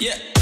Yeah.